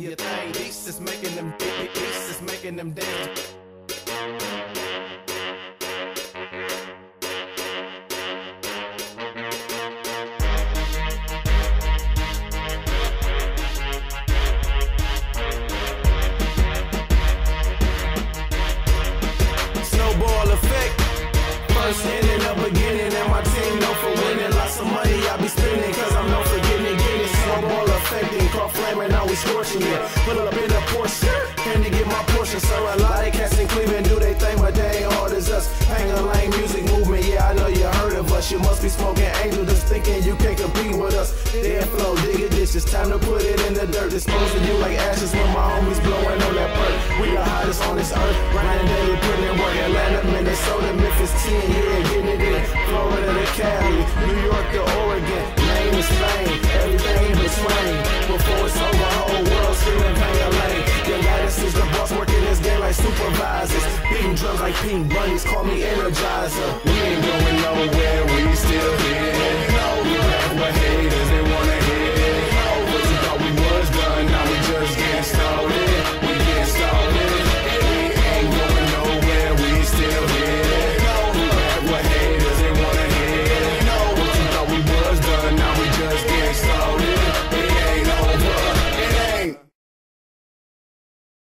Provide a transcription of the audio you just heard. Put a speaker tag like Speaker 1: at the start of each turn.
Speaker 1: doing your thing. Beats is making them, beats is making them dance. Snowball effect. First inning, the beginning, scorching it. Pull up in a Porsche, came to get my portion. So a lot of cats in Cleveland do they thing, but they ain't hard as us. Pang a Lang music movement, yeah, I know you heard of us. You must be smoking angel, just thinking you can't compete with us. Dead flow, dig a dish, it's time to put it in the dirt. Disposing you like ashes when my homies blowing on that perk. We the hottest on this earth, grinding daily, putting in work. Atlanta, Minnesota, Memphis, 10, drums like pink bunnies, call me Energizer. We ain't going nowhere, we still.